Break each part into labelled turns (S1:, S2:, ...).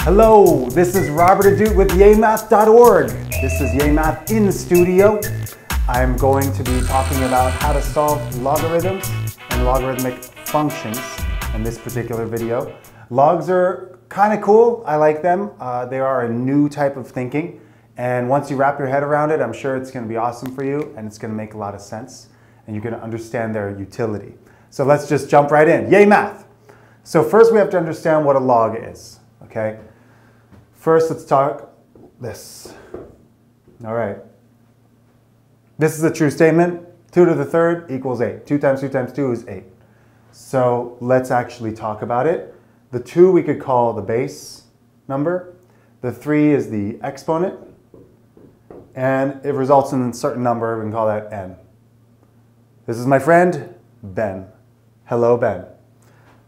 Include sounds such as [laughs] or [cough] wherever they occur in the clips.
S1: Hello, this is Robert Ahdoot with YayMath.org. This is YayMath in the studio. I'm going to be talking about how to solve logarithms and logarithmic functions in this particular video. Logs are kind of cool. I like them. Uh, they are a new type of thinking. And once you wrap your head around it, I'm sure it's going to be awesome for you and it's going to make a lot of sense and you're going to understand their utility. So let's just jump right in. Yay math! So first we have to understand what a log is, okay? First, let's talk this. All right. This is a true statement. 2 to the third equals 8. 2 times 2 times 2 is 8. So let's actually talk about it. The 2 we could call the base number. The 3 is the exponent. And it results in a certain number. We can call that n. This is my friend, Ben. Hello, Ben.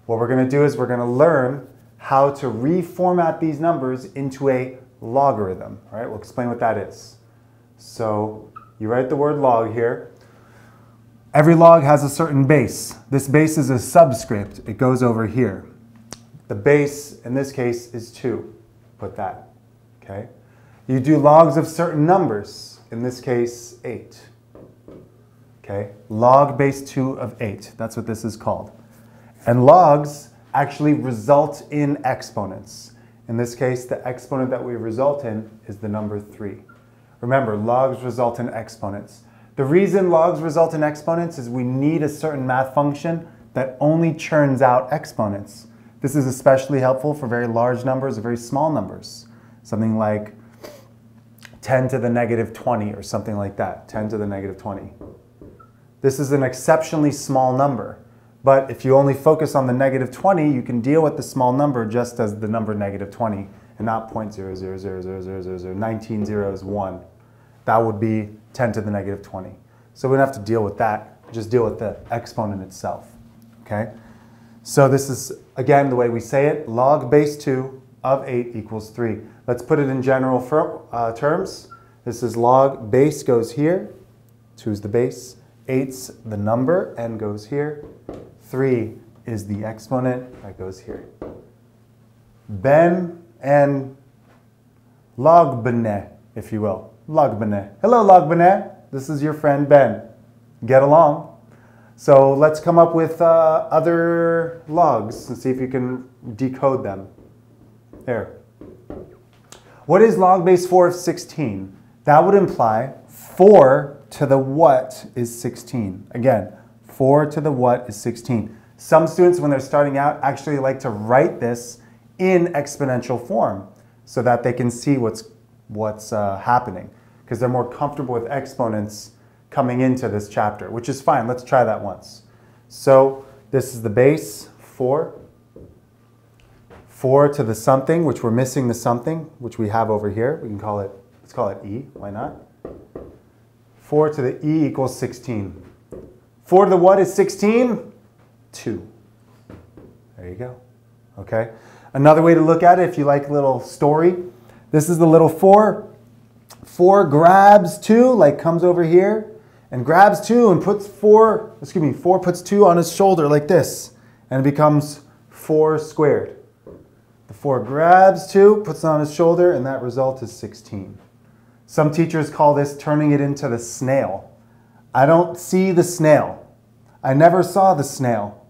S1: What we're going to do is we're going to learn how to reformat these numbers into a logarithm. All right, we'll explain what that is. So you write the word log here. Every log has a certain base. This base is a subscript. It goes over here. The base, in this case, is 2. Put that, okay? You do logs of certain numbers. In this case, 8. Okay, log base 2 of 8. That's what this is called. And logs actually result in exponents. In this case, the exponent that we result in is the number 3. Remember, logs result in exponents. The reason logs result in exponents is we need a certain math function that only churns out exponents. This is especially helpful for very large numbers or very small numbers. Something like 10 to the negative 20 or something like that, 10 to the negative 20. This is an exceptionally small number. But if you only focus on the negative 20, you can deal with the small number just as the number negative 20 and not 0.000000000, 19 zeros, 1. That would be 10 to the negative 20. So we don't have to deal with that, just deal with the exponent itself, okay? So this is, again, the way we say it, log base 2 of 8 equals 3. Let's put it in general for, uh, terms. This is log base goes here, 2 is the base, 8's the number, n goes here, 3 is the exponent that goes here. Ben and Logbene, if you will. Logbene. Hello, Logbene. This is your friend Ben. Get along. So let's come up with uh, other logs and see if you can decode them. There. What is log base 4 of 16? That would imply 4 to the what is 16. Again, 4 to the what is 16. Some students, when they're starting out, actually like to write this in exponential form so that they can see what's, what's uh, happening because they're more comfortable with exponents coming into this chapter, which is fine. Let's try that once. So this is the base, 4. 4 to the something, which we're missing the something, which we have over here. We can call it, let's call it e, why not? 4 to the e equals 16. 4 to the what is 16? 2. There you go. Okay. Another way to look at it, if you like a little story, this is the little 4. 4 grabs 2, like comes over here, and grabs 2 and puts 4, excuse me, 4 puts 2 on his shoulder like this, and it becomes 4 squared. The 4 grabs 2, puts it on his shoulder, and that result is 16. Some teachers call this turning it into the snail. I don't see the snail. I never saw the snail.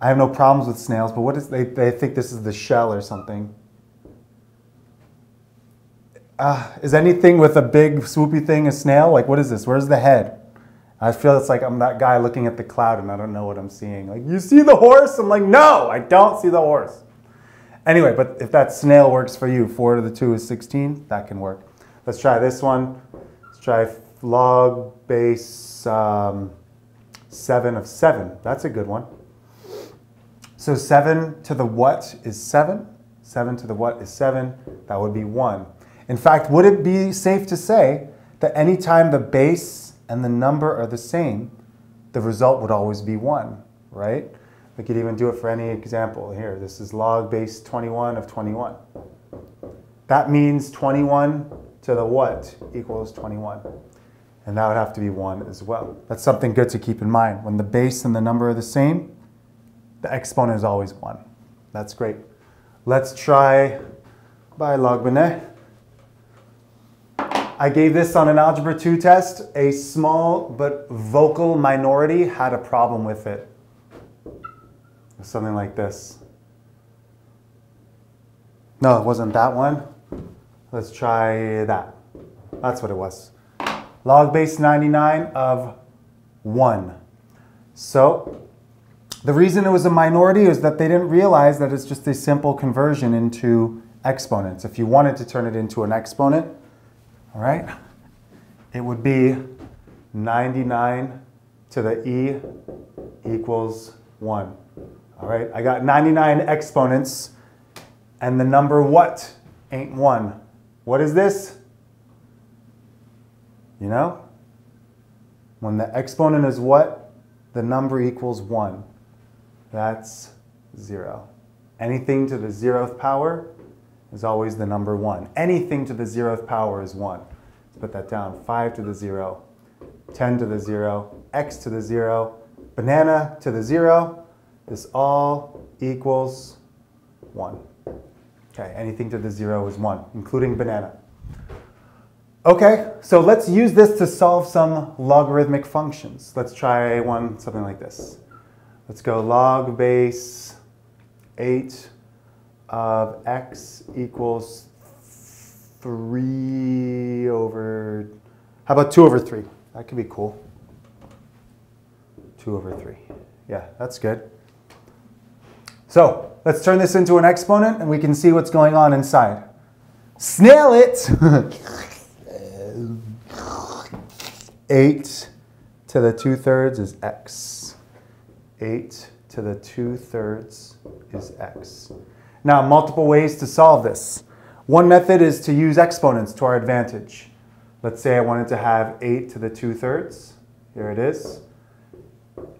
S1: I have no problems with snails, but what is they, they think this is the shell or something. Uh, is anything with a big swoopy thing a snail? Like what is this? Where's the head? I feel it's like I'm that guy looking at the cloud and I don't know what I'm seeing. Like, you see the horse? I'm like, no, I don't see the horse. Anyway, but if that snail works for you, 4 to the 2 is 16, that can work. Let's try this one. Let's try log base um, 7 of 7. That's a good one. So 7 to the what is 7? 7 to the what is 7? That would be 1. In fact, would it be safe to say that anytime the base and the number are the same, the result would always be 1, right? We could even do it for any example here. This is log base 21 of 21. That means 21 to the what equals 21. And that would have to be 1 as well. That's something good to keep in mind. When the base and the number are the same, the exponent is always 1. That's great. Let's try by log bene. I gave this on an Algebra 2 test. A small but vocal minority had a problem with it. Something like this. No, it wasn't that one. Let's try that. That's what it was. Log base 99 of 1. So the reason it was a minority is that they didn't realize that it's just a simple conversion into exponents. If you wanted to turn it into an exponent, all right, it would be 99 to the e equals 1. All right, I got 99 exponents, and the number what ain't 1. What is this? You know? When the exponent is what? The number equals 1. That's 0. Anything to the zeroth power is always the number 1. Anything to the zeroth power is 1. Let's put that down. 5 to the 0, 10 to the 0, x to the 0, banana to the 0. This all equals 1. Okay, anything to the 0 is 1, including banana. Okay, so let's use this to solve some logarithmic functions. Let's try one, something like this. Let's go log base 8 of x equals 3 over, how about 2 over 3? That could be cool. 2 over 3. Yeah, that's good. So let's turn this into an exponent and we can see what's going on inside. Snail it! [laughs] 8 to the 2 thirds is x. 8 to the 2 thirds is x. Now, multiple ways to solve this. One method is to use exponents to our advantage. Let's say I wanted to have 8 to the 2 thirds. Here it is.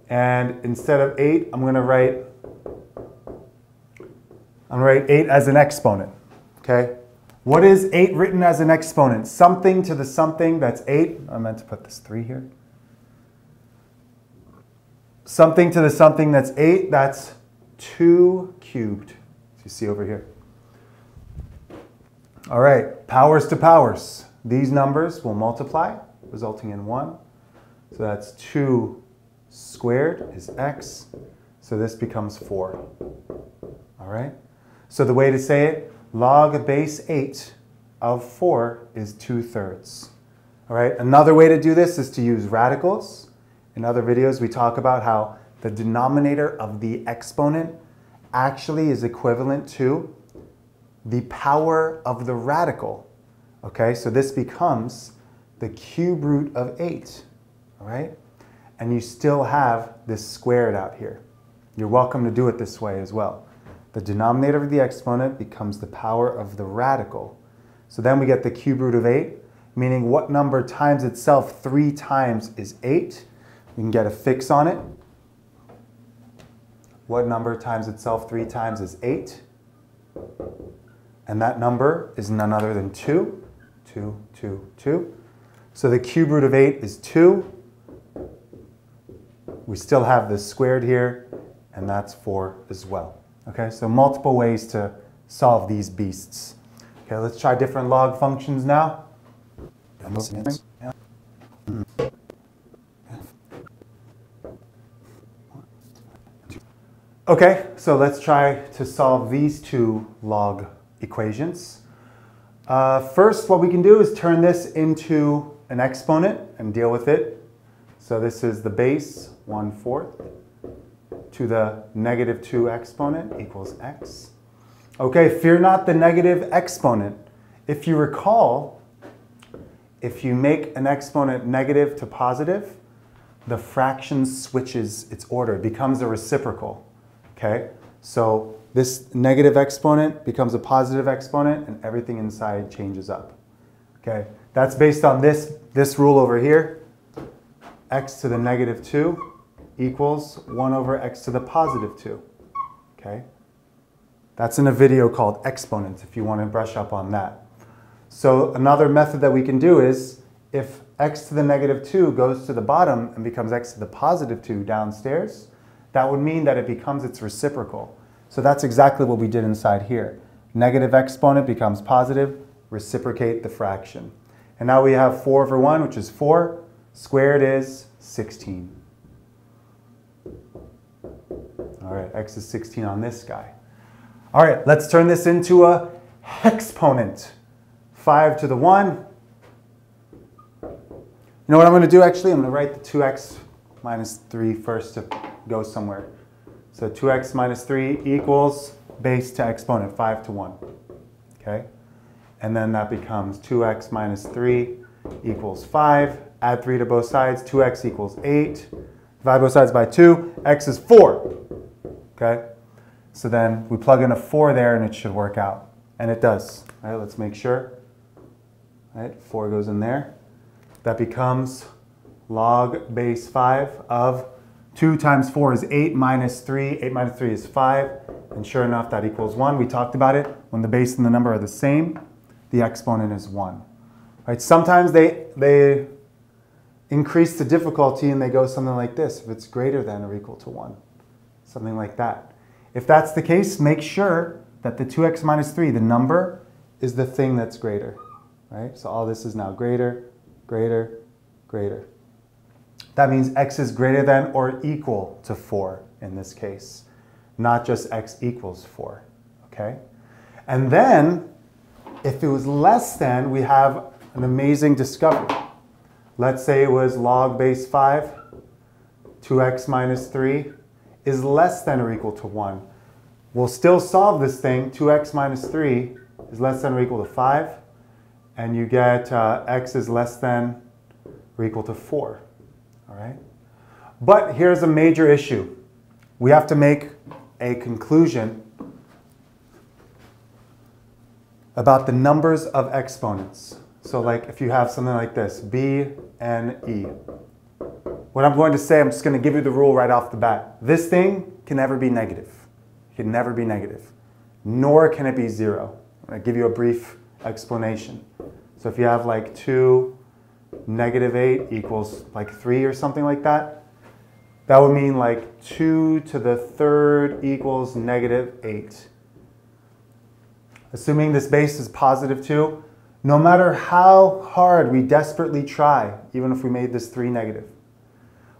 S1: And instead of 8, I'm going to write I'm going to write 8 as an exponent. Okay? What is 8 written as an exponent? Something to the something that's 8. I meant to put this 3 here. Something to the something that's 8, that's 2 cubed you see over here. All right, powers to powers. These numbers will multiply, resulting in 1. So that's 2 squared is x. So this becomes 4. All right? So the way to say it, log base 8 of 4 is 2 thirds. All right, another way to do this is to use radicals. In other videos, we talk about how the denominator of the exponent actually is equivalent to the power of the radical. Okay, so this becomes the cube root of 8, all right? And you still have this squared out here. You're welcome to do it this way as well. The denominator of the exponent becomes the power of the radical. So then we get the cube root of 8, meaning what number times itself three times is 8. We can get a fix on it. What number times itself three times is 8? And that number is none other than 2. 2, 2, 2. So the cube root of 8 is 2. We still have this squared here, and that's 4 as well. Okay, so multiple ways to solve these beasts. Okay, let's try different log functions now. Okay, so let's try to solve these two log equations. Uh, first, what we can do is turn this into an exponent and deal with it. So this is the base, 1 fourth, to the negative 2 exponent equals x. Okay, fear not the negative exponent. If you recall, if you make an exponent negative to positive, the fraction switches its order, it becomes a reciprocal okay? So this negative exponent becomes a positive exponent and everything inside changes up, okay? That's based on this, this rule over here. x to the negative 2 equals 1 over x to the positive 2, okay? That's in a video called exponents if you want to brush up on that. So another method that we can do is if x to the negative 2 goes to the bottom and becomes x to the positive 2 downstairs, that would mean that it becomes its reciprocal. So that's exactly what we did inside here. Negative exponent becomes positive, reciprocate the fraction. And now we have 4 over 1, which is 4. Squared is 16. All right, x is 16 on this guy. All right, let's turn this into a exponent. 5 to the 1. You know what I'm going to do actually? I'm going to write the 2x minus 3 first to go somewhere. So 2x minus 3 equals base to exponent, 5 to 1. Okay? And then that becomes 2x minus 3 equals 5. Add 3 to both sides. 2x equals 8. Divide both sides by 2. x is 4. Okay? So then we plug in a 4 there and it should work out. And it does. All right, let's make sure. All right, 4 goes in there. That becomes log base 5 of 2 times 4 is 8 minus 3. 8 minus 3 is 5. And sure enough, that equals 1. We talked about it. When the base and the number are the same, the exponent is 1. Right? Sometimes they, they increase the difficulty and they go something like this, if it's greater than or equal to 1. Something like that. If that's the case, make sure that the 2x minus 3, the number, is the thing that's greater. Right? So all this is now greater, greater, greater. That means x is greater than or equal to 4 in this case, not just x equals 4. Okay? And then if it was less than, we have an amazing discovery. Let's say it was log base 5, 2x minus 3 is less than or equal to 1. We'll still solve this thing. 2x minus 3 is less than or equal to 5. And you get uh, x is less than or equal to 4. All right? But here's a major issue. We have to make a conclusion about the numbers of exponents. So like if you have something like this, b, n, e. What I'm going to say, I'm just going to give you the rule right off the bat. This thing can never be negative. It can never be negative. Nor can it be zero. I'll give you a brief explanation. So if you have like 2, negative 8 equals like 3 or something like that, that would mean like 2 to the third equals negative 8 assuming this base is positive 2, no matter how hard we desperately try, even if we made this 3 negative,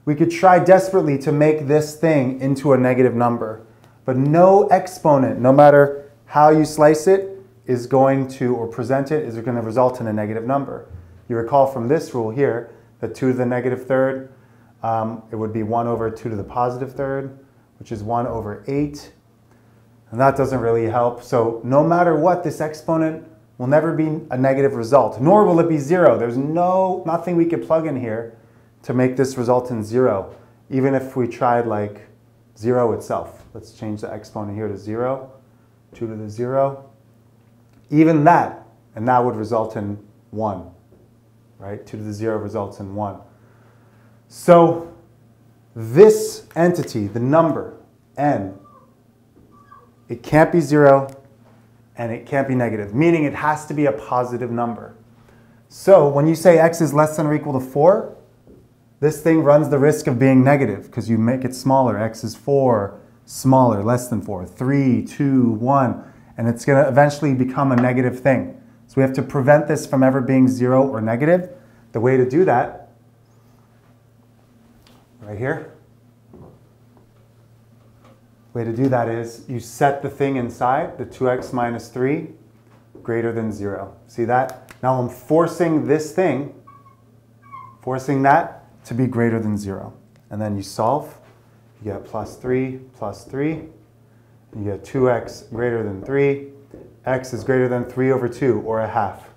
S1: we could try desperately to make this thing into a negative number. But no exponent, no matter how you slice it, is going to, or present it, is going to result in a negative number. You recall from this rule here that 2 to the negative third, um, it would be 1 over 2 to the positive third, which is 1 over 8 and that doesn't really help. So no matter what, this exponent will never be a negative result, nor will it be zero. There's no, nothing we could plug in here to make this result in zero, even if we tried like zero itself. Let's change the exponent here to zero, two to the zero. Even that, and that would result in one, right? Two to the zero results in one. So this entity, the number, n, it can't be zero, and it can't be negative, meaning it has to be a positive number. So when you say x is less than or equal to 4, this thing runs the risk of being negative because you make it smaller. x is 4, smaller, less than 4, 3, 2, 1, and it's going to eventually become a negative thing. So we have to prevent this from ever being 0 or negative. The way to do that, right here, way to do that is you set the thing inside, the 2x minus 3, greater than 0. See that? Now I'm forcing this thing, forcing that to be greater than 0. And then you solve. You get plus 3 plus 3. You get 2x greater than 3. x is greater than 3 over 2, or a half.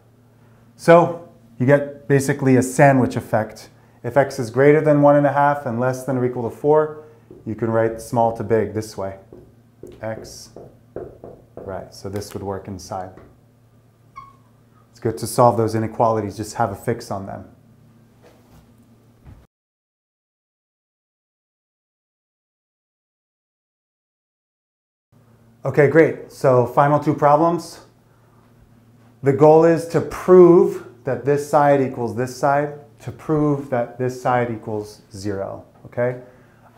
S1: So you get basically a sandwich effect. If x is greater than 1.5 and less than or equal to 4, you can write small to big this way. X, right, so this would work inside. It's good to solve those inequalities, just have a fix on them. Okay, great. So final two problems. The goal is to prove that this side equals this side to prove that this side equals zero, okay?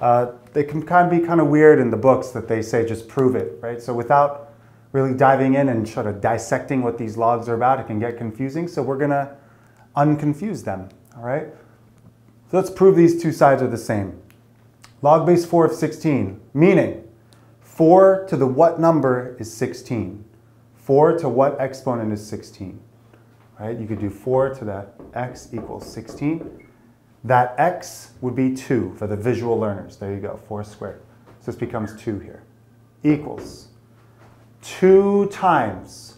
S1: Uh, they can kind of be kind of weird in the books that they say just prove it, right? So without really diving in and sort of dissecting what these logs are about, it can get confusing. So we're gonna unconfuse them, all right? So let's prove these two sides are the same. Log base 4 of 16, meaning 4 to the what number is 16? 4 to what exponent is 16? Right? You could do 4 to the x equals 16. That x would be 2 for the visual learners. There you go, 4 squared. So this becomes 2 here. Equals 2 times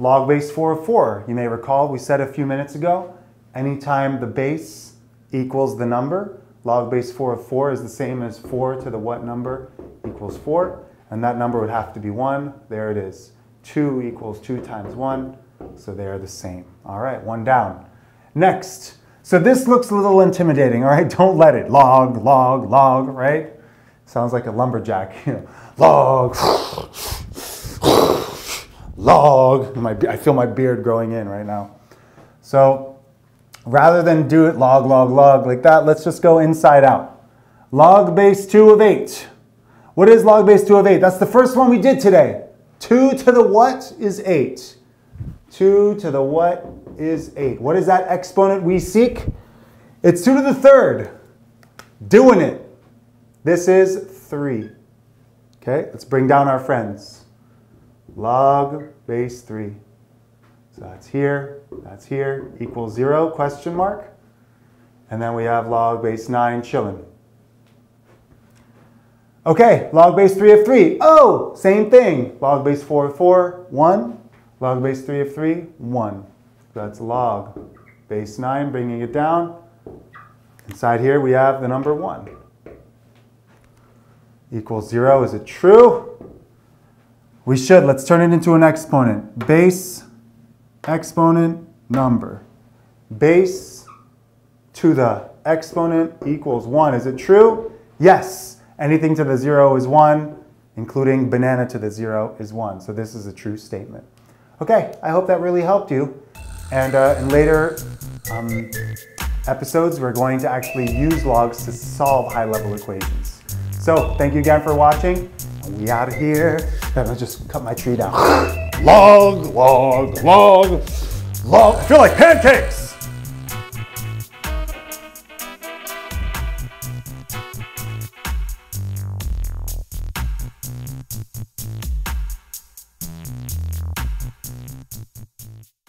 S1: log base 4 of 4. You may recall we said a few minutes ago, anytime the base equals the number, log base 4 of 4 is the same as 4 to the what number equals 4. And that number would have to be 1. There it is. 2 equals 2 times 1. So they are the same. All right, one down. Next. So this looks a little intimidating, all right? [laughs] Don't let it. Log, log, log, right? Sounds like a lumberjack. [laughs] Log, [laughs] log. My, I feel my beard growing in right now. So rather than do it log, log, log like that, let's just go inside out. Log base 2 of 8. What is log base 2 of 8? That's the first one we did today. 2 to the what is 8? 2 to the what is 8? What is that exponent we seek? It's 2 to the third. Doing it. This is 3. Okay, let's bring down our friends. Log base 3. So that's here, that's here, equals 0, question mark. And then we have log base 9 chilling. Okay, log base 3 of 3. Oh, same thing. Log base 4 of 4, 1. Log base 3 of 3, 1. That's log base 9, bringing it down. Inside here we have the number 1. Equals 0. Is it true? We should. Let's turn it into an exponent. Base, exponent, number. Base to the exponent equals 1. Is it true? Yes. Anything to the 0 is 1, including banana to the 0 is 1. So this is a true statement. Okay, I hope that really helped you. And uh, in later um, episodes, we're going to actually use logs to solve high-level equations. So thank you again for watching. We out of here. Let me just cut my tree down. [gasps] log, log, log, log. I feel like pancakes.